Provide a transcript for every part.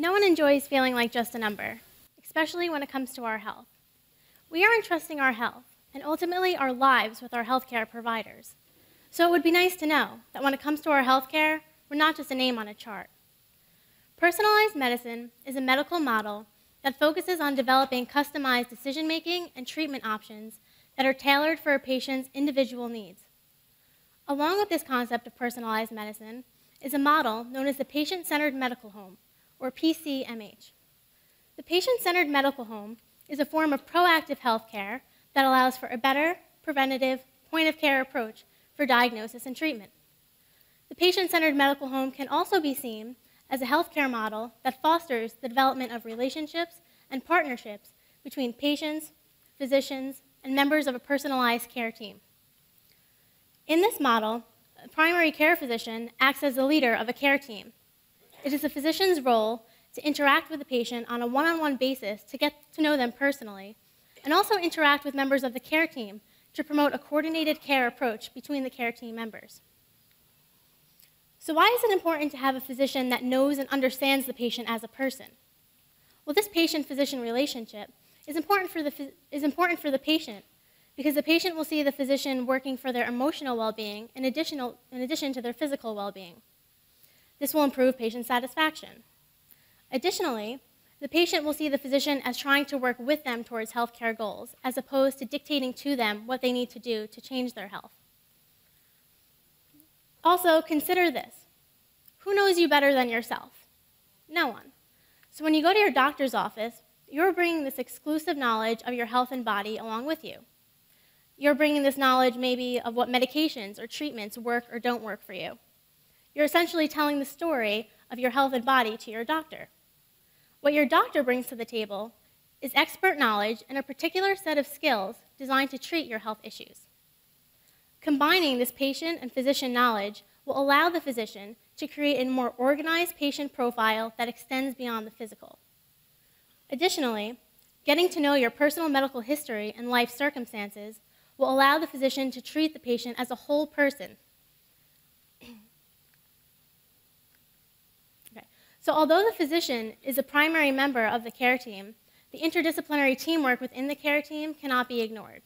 No one enjoys feeling like just a number, especially when it comes to our health. We are entrusting our health and ultimately our lives with our healthcare providers. So it would be nice to know that when it comes to our healthcare, we're not just a name on a chart. Personalized medicine is a medical model that focuses on developing customized decision making and treatment options that are tailored for a patient's individual needs. Along with this concept of personalized medicine is a model known as the Patient Centered Medical Home, or PCMH. The Patient Centered Medical Home is a form of proactive health care that allows for a better, preventative, point of care approach for diagnosis and treatment. The patient centered medical home can also be seen as a healthcare model that fosters the development of relationships and partnerships between patients, physicians, and members of a personalized care team. In this model, a primary care physician acts as the leader of a care team. It is the physician's role to interact with the patient on a one on one basis to get to know them personally, and also interact with members of the care team to promote a coordinated care approach between the care team members. So, why is it important to have a physician that knows and understands the patient as a person? Well, this patient physician relationship is important, for the, is important for the patient because the patient will see the physician working for their emotional well being in, in addition to their physical well being. This will improve patient satisfaction. Additionally, the patient will see the physician as trying to work with them towards healthcare goals, as opposed to dictating to them what they need to do to change their health. Also, consider this who knows you better than yourself? No one. So when you go to your doctor's office, you're bringing this exclusive knowledge of your health and body along with you. You're bringing this knowledge maybe of what medications or treatments work or don't work for you. You're essentially telling the story of your health and body to your doctor. What your doctor brings to the table is expert knowledge and a particular set of skills designed to treat your health issues. Combining this patient and physician knowledge will allow the physician to create a more organized patient profile that extends beyond the physical. Additionally, getting to know your personal medical history and life circumstances will allow the physician to treat the patient as a whole person. So although the physician is a primary member of the care team, the interdisciplinary teamwork within the care team cannot be ignored.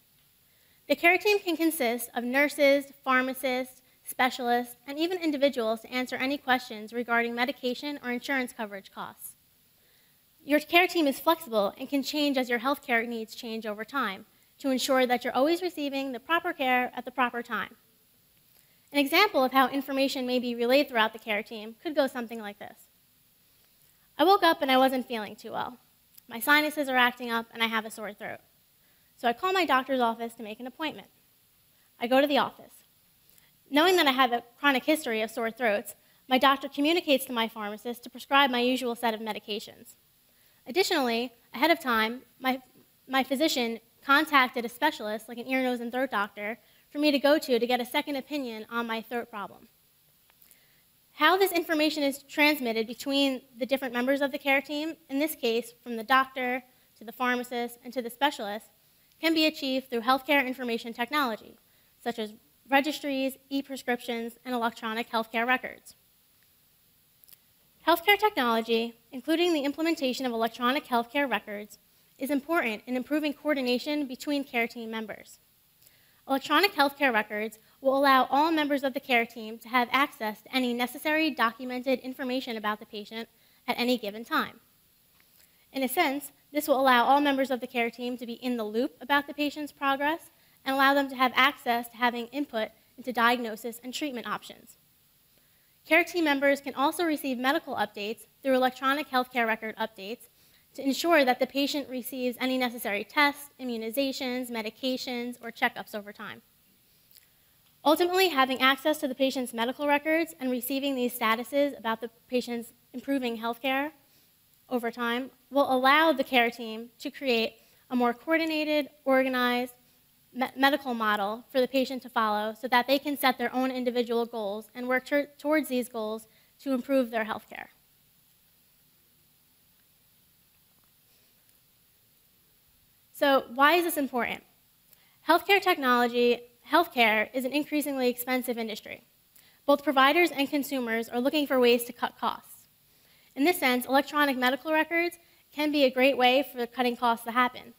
The care team can consist of nurses, pharmacists, specialists, and even individuals to answer any questions regarding medication or insurance coverage costs. Your care team is flexible and can change as your healthcare needs change over time to ensure that you're always receiving the proper care at the proper time. An example of how information may be relayed throughout the care team could go something like this. I woke up and I wasn't feeling too well. My sinuses are acting up and I have a sore throat. So I call my doctor's office to make an appointment. I go to the office. Knowing that I have a chronic history of sore throats, my doctor communicates to my pharmacist to prescribe my usual set of medications. Additionally, ahead of time, my, my physician contacted a specialist, like an ear, nose, and throat doctor, for me to go to to get a second opinion on my throat problem. How this information is transmitted between the different members of the care team, in this case, from the doctor to the pharmacist and to the specialist, can be achieved through healthcare information technology, such as registries, e-prescriptions, and electronic healthcare records. Healthcare technology, including the implementation of electronic healthcare records, is important in improving coordination between care team members. Electronic healthcare records will allow all members of the care team to have access to any necessary documented information about the patient at any given time. In a sense, this will allow all members of the care team to be in the loop about the patient's progress and allow them to have access to having input into diagnosis and treatment options. Care team members can also receive medical updates through electronic healthcare record updates to ensure that the patient receives any necessary tests, immunizations, medications, or checkups over time. Ultimately, having access to the patient's medical records and receiving these statuses about the patient's improving healthcare over time will allow the care team to create a more coordinated, organized, me medical model for the patient to follow so that they can set their own individual goals and work towards these goals to improve their health care. So why is this important? Healthcare technology, healthcare is an increasingly expensive industry. Both providers and consumers are looking for ways to cut costs. In this sense, electronic medical records can be a great way for cutting costs to happen.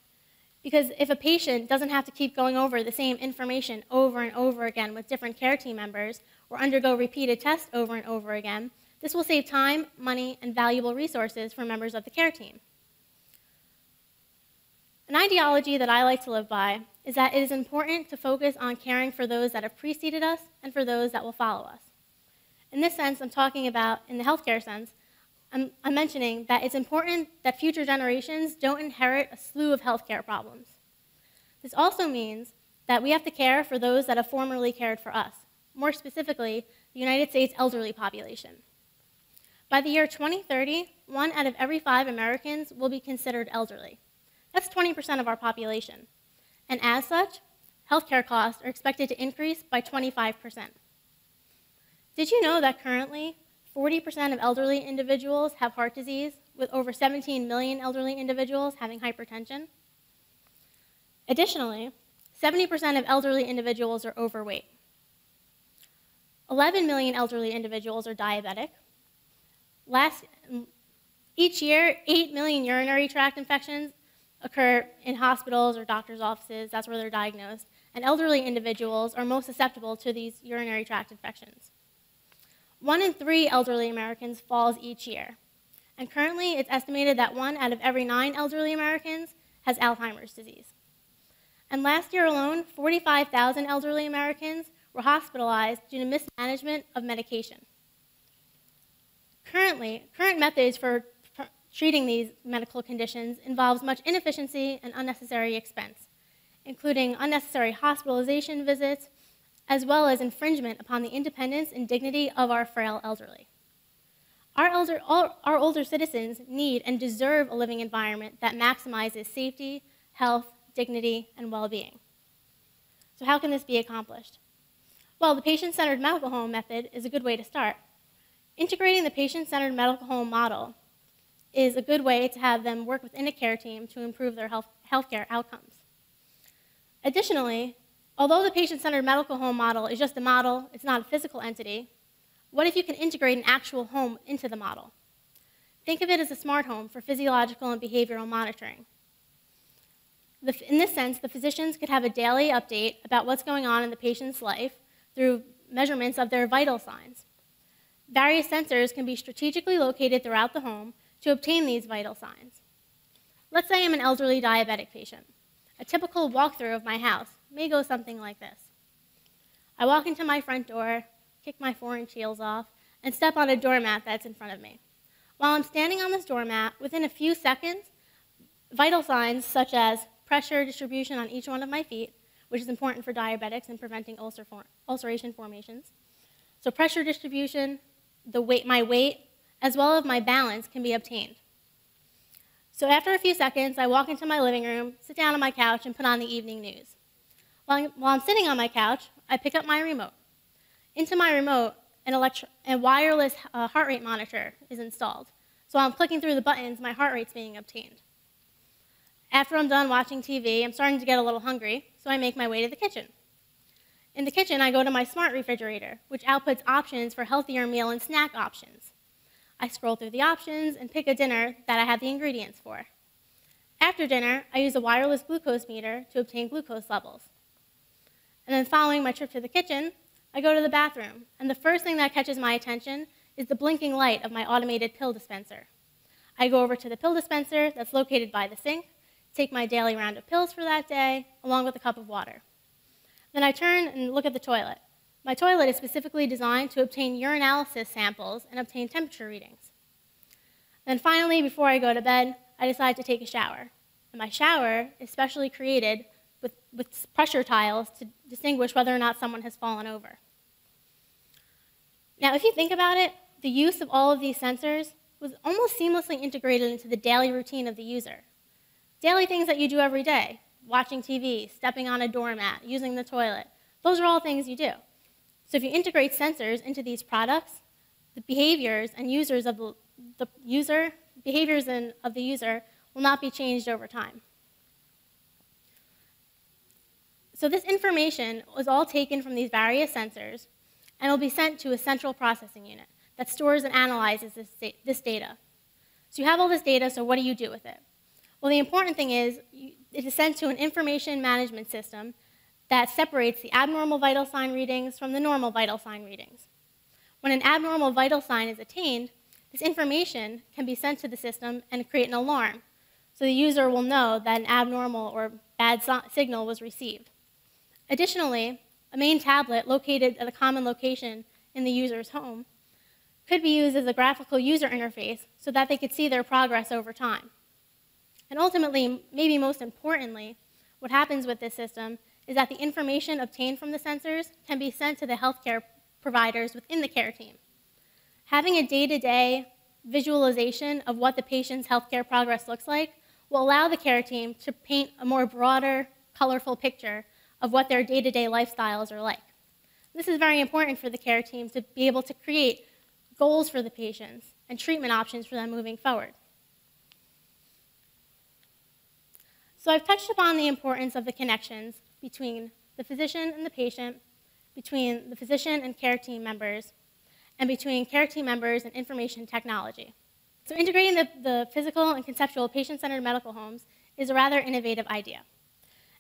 Because if a patient doesn't have to keep going over the same information over and over again with different care team members or undergo repeated tests over and over again, this will save time, money, and valuable resources for members of the care team. An ideology that I like to live by is that it is important to focus on caring for those that have preceded us and for those that will follow us. In this sense, I'm talking about, in the healthcare sense, I'm, I'm mentioning that it's important that future generations don't inherit a slew of healthcare problems. This also means that we have to care for those that have formerly cared for us, more specifically, the United States elderly population. By the year 2030, one out of every five Americans will be considered elderly. That's 20% of our population. And as such, healthcare costs are expected to increase by 25%. Did you know that currently 40% of elderly individuals have heart disease, with over 17 million elderly individuals having hypertension. Additionally, 70% of elderly individuals are overweight. 11 million elderly individuals are diabetic. Last, each year, 8 million urinary tract infections occur in hospitals or doctor's offices. That's where they're diagnosed. And elderly individuals are most susceptible to these urinary tract infections. One in three elderly Americans falls each year. And currently, it's estimated that one out of every nine elderly Americans has Alzheimer's disease. And last year alone, 45,000 elderly Americans were hospitalized due to mismanagement of medication. Currently, current methods for treating these medical conditions involves much inefficiency and unnecessary expense, including unnecessary hospitalization visits, as well as infringement upon the independence and dignity of our frail elderly. Our, elder, our older citizens need and deserve a living environment that maximizes safety, health, dignity, and well-being. So how can this be accomplished? Well, the patient-centered medical home method is a good way to start. Integrating the patient-centered medical home model is a good way to have them work within a care team to improve their health, healthcare outcomes. Additionally, Although the patient-centered medical home model is just a model, it's not a physical entity, what if you can integrate an actual home into the model? Think of it as a smart home for physiological and behavioral monitoring. in this sense, the physicians could have a daily update about what's going on in the patient's life through measurements of their vital signs. Various sensors can be strategically located throughout the home to obtain these vital signs. Let's say I'm an elderly diabetic patient. A typical walkthrough of my house may go something like this. I walk into my front door, kick my inch heels off, and step on a doormat that's in front of me. While I'm standing on this doormat, within a few seconds, vital signs such as pressure distribution on each one of my feet, which is important for diabetics and preventing ulcer form ulceration formations. So pressure distribution, the weight, my weight, as well as my balance can be obtained. So after a few seconds, I walk into my living room, sit down on my couch, and put on the evening news. While I'm, sitting on my couch, I pick up my remote. Into my remote, an electro- a wireless uh, heart rate monitor is installed. So while I'm clicking through the buttons, my heart rate's being obtained. After I'm done watching TV, I'm starting to get a little hungry, so I make my way to the kitchen. In the kitchen, I go to my smart refrigerator, which outputs options for healthier meal and snack options. I scroll through the options and pick a dinner that I have the ingredients for. After dinner, I use a wireless glucose meter to obtain glucose levels. And then following my trip to the kitchen, I go to the bathroom, and the first thing that catches my attention is the blinking light of my automated pill dispenser. I go over to the pill dispenser that's located by the sink, take my daily round of pills for that day, along with a cup of water. Then I turn and look at the toilet. My toilet is specifically designed to obtain urinalysis samples and obtain temperature readings. Then finally, before I go to bed, I decide to take a shower. And my shower is specially created with, with pressure tiles to distinguish whether or not someone has fallen over. Now, if you think about it, the use of all of these sensors was almost seamlessly integrated into the daily routine of the user. Daily things that you do every day, watching TV, stepping on a doormat, using the toilet, those are all things you do. So if you integrate sensors into these products, the behaviors and users of the, the user, behaviors in, of the user will not be changed over time. So this information was all taken from these various sensors and will be sent to a central processing unit that stores and analyzes this, this data. So you have all this data, so what do you do with it? Well, the important thing is it is sent to an information management system that separates the abnormal vital sign readings from the normal vital sign readings. When an abnormal vital sign is attained, this information can be sent to the system and create an alarm, so the user will know that an abnormal or bad signal was received. Additionally, a main tablet located at a common location in the user's home could be used as a graphical user interface so that they could see their progress over time. And ultimately, maybe most importantly, what happens with this system is that the information obtained from the sensors can be sent to the healthcare providers within the care team. Having a day-to-day visualization of what the patient's healthcare progress looks like will allow the care team to paint a more broader, colorful picture of what their day-to-day lifestyles are like. This is very important for the care team to be able to create goals for the patients and treatment options for them moving forward. So I've touched upon the importance of the connections between the physician and the patient, between the physician and care team members, and between care team members and information technology. So integrating the, the physical and conceptual patient-centered medical homes is a rather innovative idea.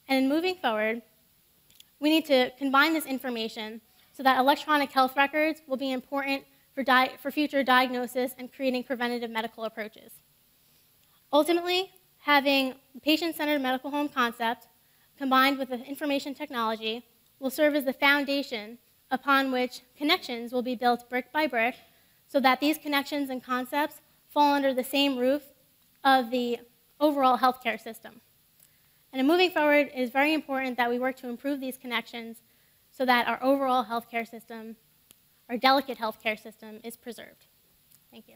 And in moving forward, we need to combine this information so that electronic health records will be important for, for future diagnosis and creating preventative medical approaches. Ultimately, having patient-centered medical home concept combined with information technology will serve as the foundation upon which connections will be built brick by brick so that these connections and concepts fall under the same roof of the overall healthcare system. And moving forward, it is very important that we work to improve these connections so that our overall healthcare system, our delicate healthcare system, is preserved. Thank you.